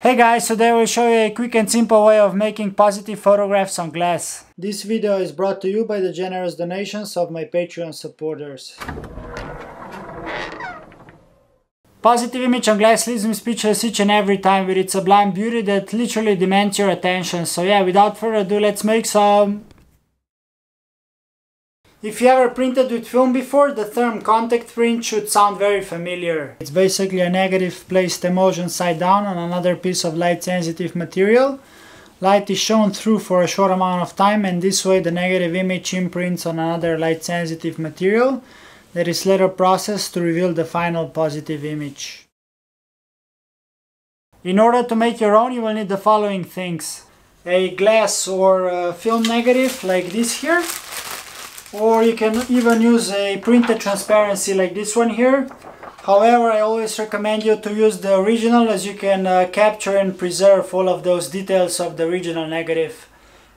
Hey guys, today we'll show you a quick and simple way of making positive photographs on glass. This video is brought to you by the generous donations of my Patreon supporters. Positive image on glass leaves me speechless each and every time with its sublime beauty that literally demands your attention. So yeah, without further ado, let's make some if you ever printed with film before, the term contact print should sound very familiar. It's basically a negative placed emulsion side down on another piece of light sensitive material. Light is shown through for a short amount of time and this way the negative image imprints on another light sensitive material that is later processed to reveal the final positive image. In order to make your own you will need the following things. A glass or film negative like this here or you can even use a printed transparency like this one here. However I always recommend you to use the original as you can uh, capture and preserve all of those details of the original negative.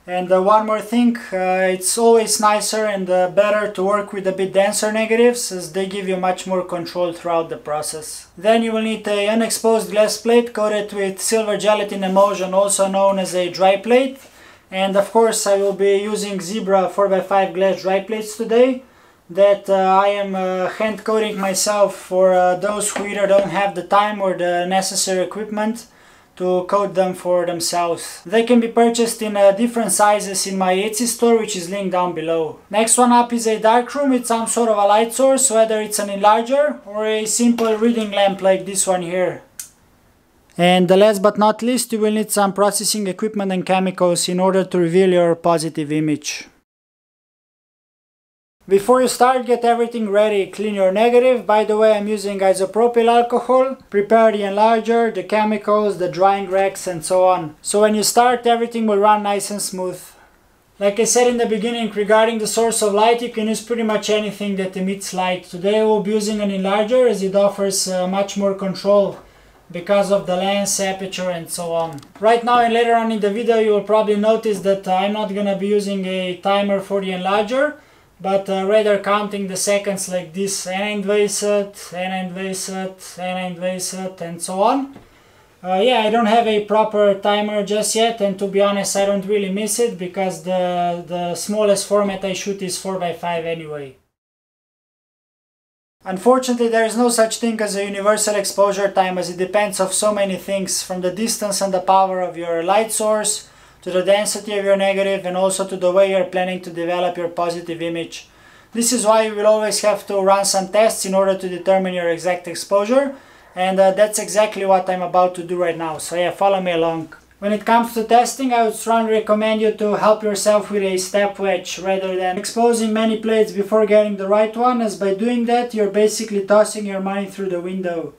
And uh, one more thing uh, it's always nicer and uh, better to work with a bit denser negatives as they give you much more control throughout the process. Then you will need a unexposed glass plate coated with silver gelatin emulsion also known as a dry plate and of course I will be using Zebra 4x5 glass dry plates today that uh, I am uh, hand coating myself for uh, those who either don't have the time or the necessary equipment to coat them for themselves. They can be purchased in uh, different sizes in my Etsy store which is linked down below. Next one up is a darkroom with some sort of a light source whether it's an enlarger or a simple reading lamp like this one here. And the last but not least, you will need some processing equipment and chemicals in order to reveal your positive image. Before you start, get everything ready. Clean your negative. By the way, I'm using isopropyl alcohol. Prepare the enlarger, the chemicals, the drying racks and so on. So when you start, everything will run nice and smooth. Like I said in the beginning, regarding the source of light, you can use pretty much anything that emits light. Today I will be using an enlarger as it offers uh, much more control because of the lens aperture and so on. Right now and later on in the video you will probably notice that I'm not gonna be using a timer for the enlarger but uh, rather counting the seconds like this N-invased, N-invased, N-invased and so on. Uh, yeah, I don't have a proper timer just yet and to be honest I don't really miss it because the, the smallest format I shoot is 4x5 anyway. Unfortunately, there is no such thing as a universal exposure time as it depends of so many things from the distance and the power of your light source to the density of your negative and also to the way you're planning to develop your positive image. This is why you will always have to run some tests in order to determine your exact exposure and uh, that's exactly what I'm about to do right now. So yeah, follow me along. When it comes to testing, I would strongly recommend you to help yourself with a step wedge rather than exposing many plates before getting the right one as by doing that you're basically tossing your money through the window.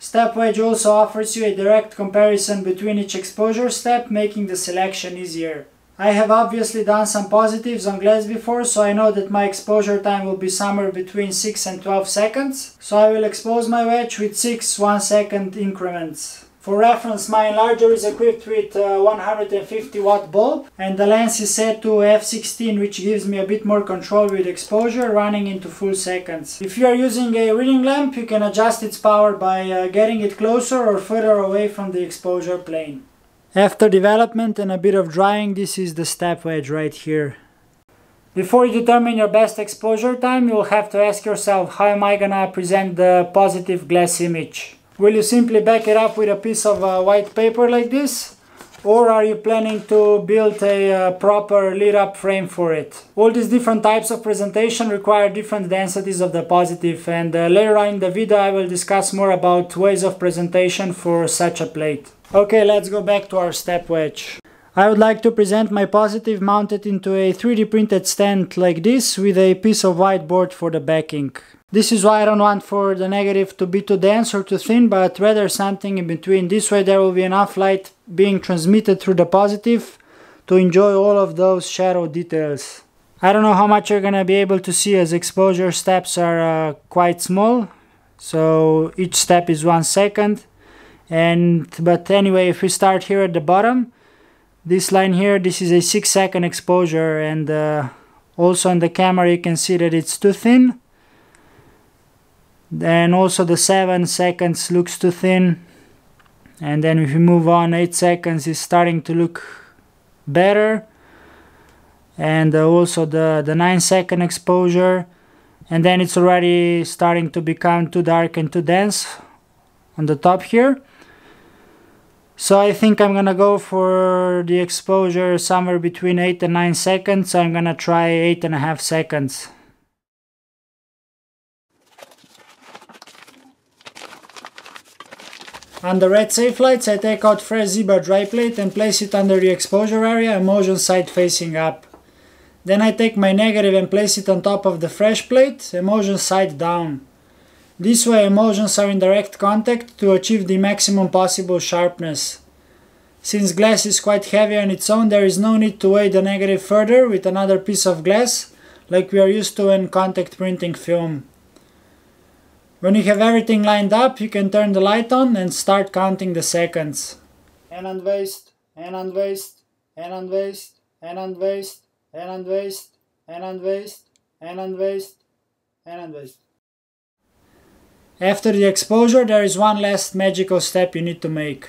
Step wedge also offers you a direct comparison between each exposure step making the selection easier. I have obviously done some positives on glass before so I know that my exposure time will be somewhere between 6 and 12 seconds so I will expose my wedge with 6 1 second increments. For reference, my enlarger is equipped with a 150 watt bulb and the lens is set to f16 which gives me a bit more control with exposure running into full seconds. If you are using a reading lamp, you can adjust its power by uh, getting it closer or further away from the exposure plane. After development and a bit of drying, this is the step wedge right here. Before you determine your best exposure time, you'll have to ask yourself how am I gonna present the positive glass image. Will you simply back it up with a piece of uh, white paper like this? Or are you planning to build a uh, proper lit up frame for it? All these different types of presentation require different densities of the positive and uh, later on in the video I will discuss more about ways of presentation for such a plate. Okay, let's go back to our step wedge. I would like to present my positive mounted into a 3D printed stand like this with a piece of whiteboard for the backing. This is why I don't want for the negative to be too dense or too thin, but rather something in between. This way there will be enough light being transmitted through the positive to enjoy all of those shadow details. I don't know how much you're gonna be able to see as exposure steps are uh, quite small. So each step is one second. And but anyway, if we start here at the bottom, this line here, this is a six second exposure and uh, also on the camera you can see that it's too thin then also the 7 seconds looks too thin. And then if you move on 8 seconds it's starting to look better. And uh, also the the 9 second exposure. And then it's already starting to become too dark and too dense on the top here. So I think I'm gonna go for the exposure somewhere between 8 and 9 seconds. I'm gonna try 8 and a half seconds On the red safe lights I take out fresh zebra dry plate and place it under the exposure area, emulsion side facing up. Then I take my negative and place it on top of the fresh plate, emulsion side down. This way emulsions are in direct contact to achieve the maximum possible sharpness. Since glass is quite heavy on its own, there is no need to weigh the negative further with another piece of glass, like we are used to in contact printing film. When you have everything lined up, you can turn the light on and start counting the seconds. And unwaste, and unwaste, and unwaste, and unwaste, and unwaste, and unwaste, and unwaste, and unwaste. After the exposure, there is one last magical step you need to make.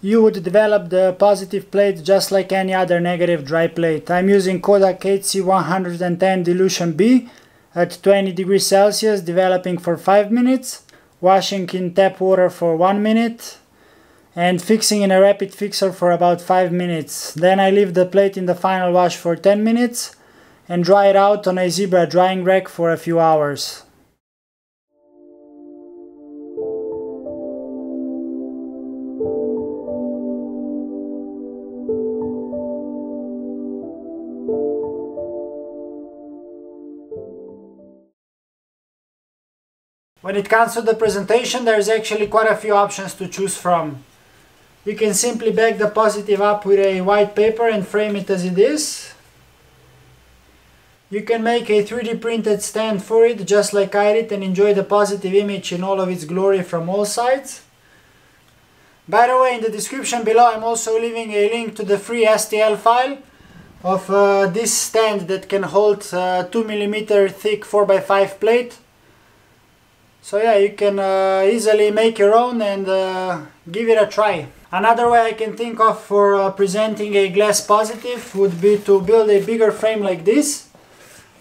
You would develop the positive plate just like any other negative dry plate. I'm using Kodak HC110 Dilution B at 20 degrees Celsius developing for 5 minutes, washing in tap water for 1 minute, and fixing in a rapid fixer for about 5 minutes. Then I leave the plate in the final wash for 10 minutes and dry it out on a zebra drying rack for a few hours. When it comes to the presentation, there's actually quite a few options to choose from. You can simply back the positive up with a white paper and frame it as it is. You can make a 3D printed stand for it just like I did and enjoy the positive image in all of its glory from all sides. By the way, in the description below I'm also leaving a link to the free STL file of uh, this stand that can hold uh, 2mm thick 4x5 plate. So yeah, you can uh, easily make your own and uh, give it a try. Another way I can think of for uh, presenting a glass positive would be to build a bigger frame like this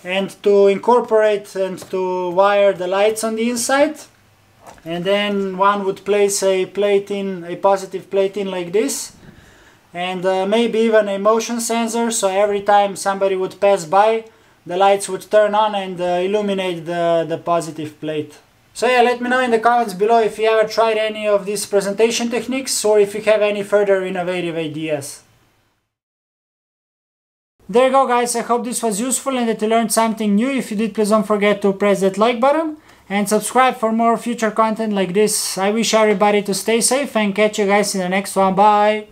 and to incorporate and to wire the lights on the inside and then one would place a plate in a positive plate in like this and uh, maybe even a motion sensor so every time somebody would pass by the lights would turn on and uh, illuminate the, the positive plate. So yeah, let me know in the comments below if you ever tried any of these presentation techniques or if you have any further innovative ideas. There you go guys, I hope this was useful and that you learned something new. If you did, please don't forget to press that like button and subscribe for more future content like this. I wish everybody to stay safe and catch you guys in the next one. Bye!